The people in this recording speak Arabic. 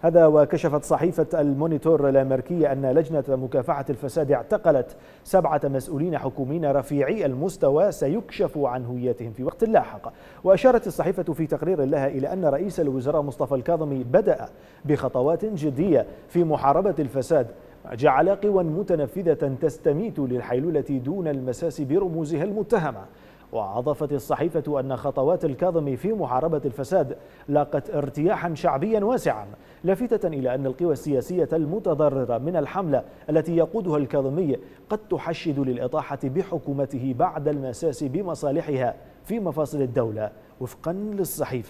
هذا وكشفت صحيفة المونيتور الأمريكية أن لجنة مكافحة الفساد اعتقلت سبعة مسؤولين حكوميين رفيعي المستوى سيكشف عن هويتهم في وقت لاحق. وأشارت الصحيفة في تقرير لها إلى أن رئيس الوزراء مصطفى الكاظمي بدأ بخطوات جدية في محاربة الفساد. جعل قوى متنفذة تستميت للحيلولة دون المساس برموزها المتهمة. وأضافت الصحيفة أن خطوات الكاظمي في محاربة الفساد لاقت ارتياحا شعبيا واسعا لافتة إلى أن القوى السياسية المتضررة من الحملة التي يقودها الكاظمي قد تحشد للإطاحة بحكومته بعد المساس بمصالحها في مفاصل الدولة وفقا للصحيفة.